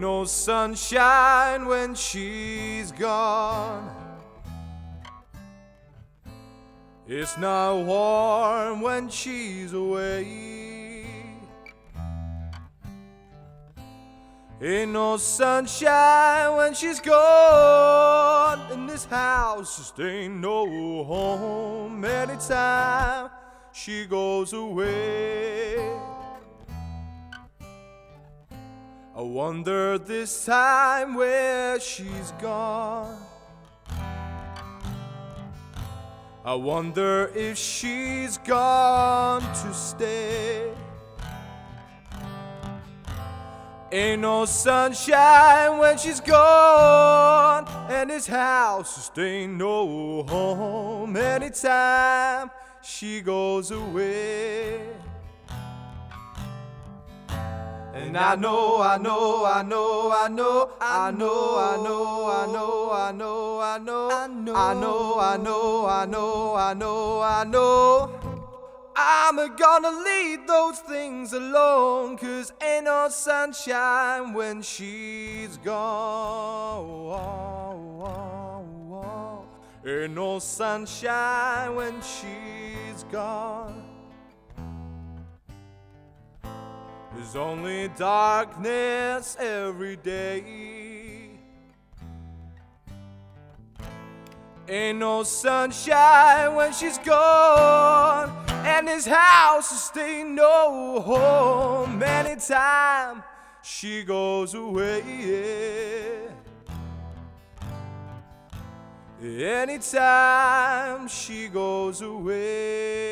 no sunshine when she's gone. It's not warm when she's away. Ain't no sunshine when she's gone. And this house just ain't no home anytime she goes away. I wonder this time where she's gone. I wonder if she's gone to stay. Ain't no sunshine when she's gone, and this house just ain't no home anytime she goes away. And I know, I know, I know, I know, I know, I know, I know, I know, I know, I know, I know, I know, I know, I know, I know. I'm gonna leave those things alone, cause ain't no sunshine when she's gone. Ain't no sunshine when she's gone. There's only darkness every day. Ain't no sunshine when she's gone, and this house will stay no home anytime she goes away. Anytime she goes away.